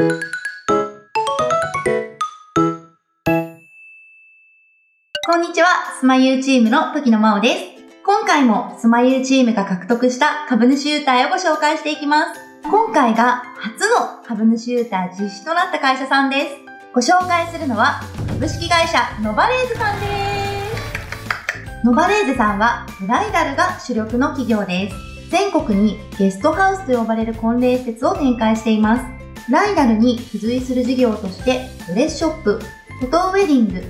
こんにちは、スマユーチームの時野真央です。今回もスマユーチームが獲得した株主優待をご紹介していきます。今回が初の株主優待実施となった会社さんです。ご紹介するのは株式会社ノバレーズさんです。ノバレーズさんはブライダルが主力の企業です。全国にゲストハウスと呼ばれる婚礼施設を展開しています。ライダルに付随する事業としてドレスショップ、フォトウェディング、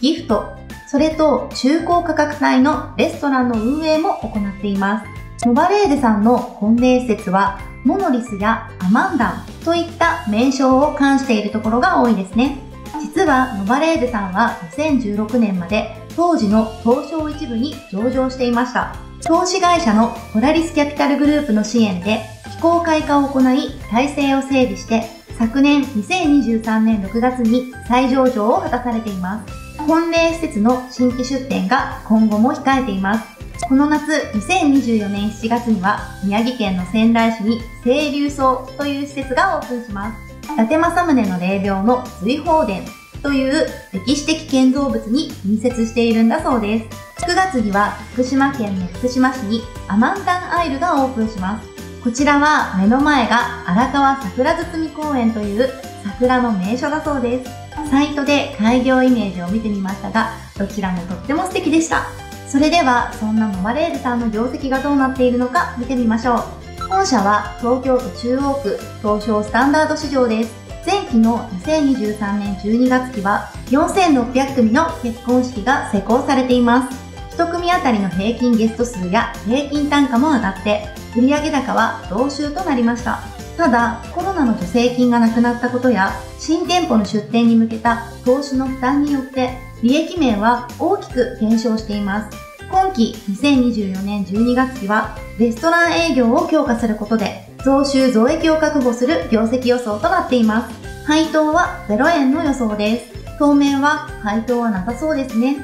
ギフト、それと中高価格帯のレストランの運営も行っています。ノバレーゼさんの婚礼施設は、モノリスやアマンダンといった名称を冠しているところが多いですね。実はノバレーゼさんは2016年まで当時の東証一部に上場していました。投資会社のポラリスキャピタルグループの支援で公開化を行い体制を整備して昨年2023年6月に再上場を果たされています。婚礼施設の新規出店が今後も控えています。この夏、2024年7月には宮城県の仙台市に清流荘という施設がオープンします。伊達政宗の霊廟の随宝殿という歴史的建造物に隣接しているんだそうです。9月には福島県の福島市にアマンダンアイルがオープンします。こちらは目の前が荒川桜堤公園という桜の名所だそうです。サイトで開業イメージを見てみましたが、どちらもとっても素敵でした。それでは、そんなモバレールさんの業績がどうなっているのか見てみましょう。本社は東京都中央区東証スタンダード市場です。前期の2023年12月期は4600組の結婚式が施行されています。1組当たりの平均ゲスト数や平均単価も上がって、売上高は同収となりました。ただ、コロナの助成金がなくなったことや、新店舗の出店に向けた投資の負担によって、利益面は大きく減少しています。今期2024年12月期は、レストラン営業を強化することで、増収増益を確保する業績予想となっています。配当は0円の予想です。当面は配当はなさそうですね。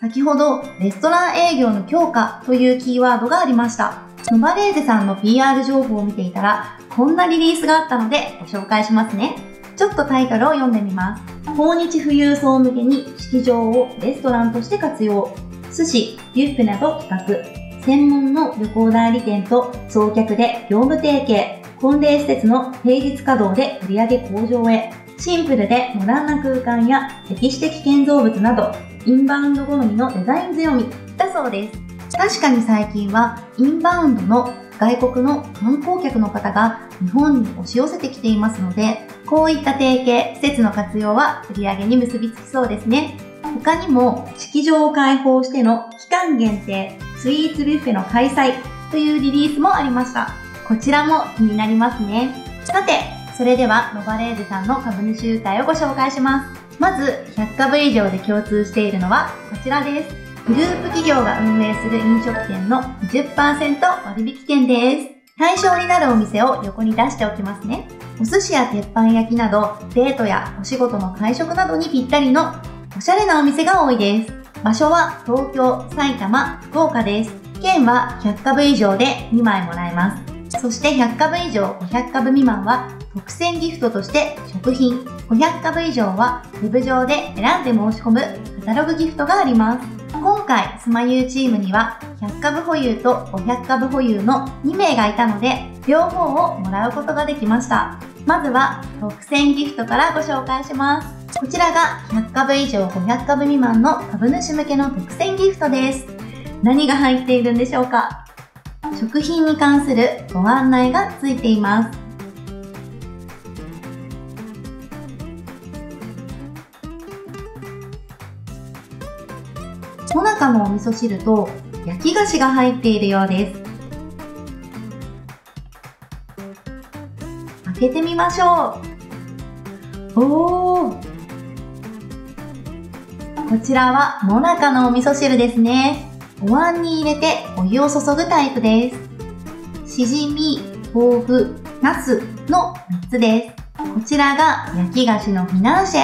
先ほど、レストラン営業の強化というキーワードがありました。ノバレーゼさんの PR 情報を見ていたら、こんなリリースがあったのでご紹介しますね。ちょっとタイトルを読んでみます。訪日富裕層向けに式場をレストランとして活用。寿司、ビュッフェなど企画。専門の旅行代理店と送客で業務提携。婚礼施設の平日稼働で売上向上へ。シンプルでモダンな空間や歴史的建造物など、インバウンド好みのデザイン強みだそうです。確かに最近はインバウンドの外国の観光客の方が日本に押し寄せてきていますので、こういった提携、施設の活用は売り上げに結びつきそうですね。他にも、式場を開放しての期間限定、スイーツビュッフェの開催というリリースもありました。こちらも気になりますね。さて、それではノバレーズさんの株主優待をご紹介します。まず、100株以上で共通しているのはこちらです。グループ企業が運営する飲食店の20%割引券です。対象になるお店を横に出しておきますね。お寿司や鉄板焼きなど、デートやお仕事の会食などにぴったりのおしゃれなお店が多いです。場所は東京、埼玉、福岡です。券は100株以上で2枚もらえます。そして100株以上500株未満は特選ギフトとして食品、500株以上はウェブ上で選んで申し込むカタログギフトがあります。今回、スマユーチームには100株保有と500株保有の2名がいたので、両方をもらうことができました。まずは、特選ギフトからご紹介します。こちらが100株以上500株未満の株主向けの特選ギフトです。何が入っているんでしょうか？食品に関するご案内がついています。もなかのお味噌汁と焼き菓子が入っているようです。開けてみましょう。おー。こちらはもなかのお味噌汁ですね。お椀に入れてお湯を注ぐタイプです。しじみ、豆腐、ナスの3つです。こちらが焼き菓子のフィナンシェ。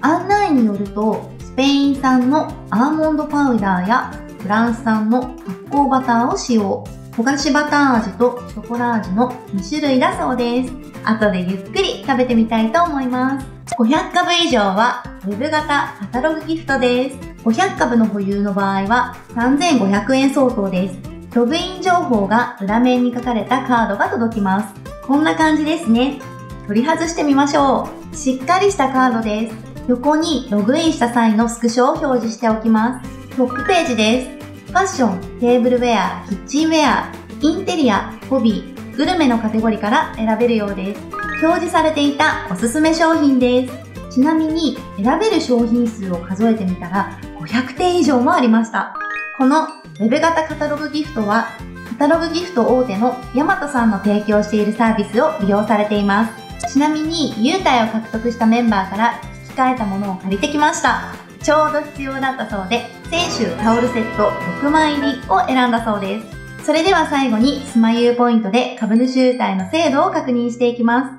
案内によると、スペイン産のアーモンドパウダーやフランス産の発酵バターを使用。焦がしバター味とショコラ味の2種類だそうです。後でゆっくり食べてみたいと思います。500株以上は Web 型カタログギフトです。500株の保有の場合は3500円相当です。ログイン情報が裏面に書かれたカードが届きます。こんな感じですね。取り外してみましょう。しっかりしたカードです。横にログインした際のスクショを表示しておきます。トップページです。ファッション、テーブルウェア、キッチンウェア、インテリア、ホビー、グルメのカテゴリーから選べるようです。表示されていたおすすめ商品です。ちなみに選べる商品数を数えてみたら500点以上もありました。この Web 型カタログギフトはカタログギフト大手のヤマトさんの提供しているサービスを利用されています。ちなみに優待を獲得したメンバーから引き換えたものを借りてきました。ちょうど必要だったそうで、選手タオルセット6枚入りを選んだそうです。それでは最後にスマユーポイントで株主優待の制度を確認していきま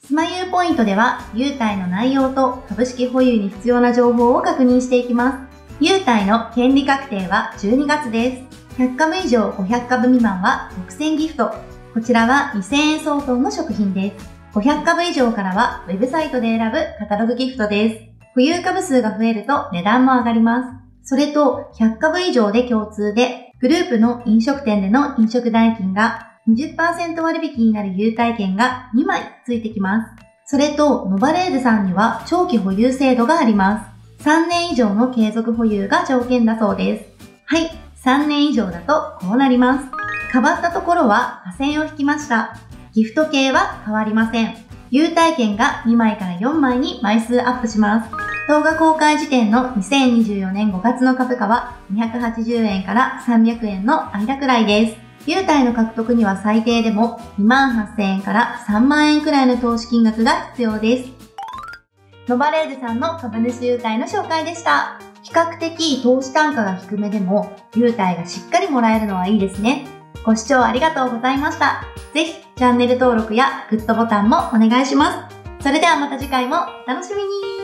す。スマユーポイントでは、優待の内容と株式保有に必要な情報を確認していきます。優待の権利確定は12月です。100株以上500株未満は6000ギフト。こちらは2000円相当の食品です。500株以上からはウェブサイトで選ぶカタログギフトです。保有株数が増えると値段も上がります。それと100株以上で共通で、グループの飲食店での飲食代金が20%割引になる優待券が2枚ついてきます。それと、ノバレーズさんには長期保有制度があります。3年以上の継続保有が条件だそうです。はい、3年以上だとこうなります。変わったところは破線を引きました。ギフト系は変わりません。優待券が2枚から4枚に枚数アップします。動画公開時点の2024年5月の株価は280円から300円の間くらいです。優待の獲得には最低でも2万8000円から3万円くらいの投資金額が必要です。ノバレーズさんの株主優待の紹介でした。比較的投資単価が低めでも、優待がしっかりもらえるのはいいですね。ご視聴ありがとうございました。ぜひ、チャンネル登録やグッドボタンもお願いします。それではまた次回もお楽しみに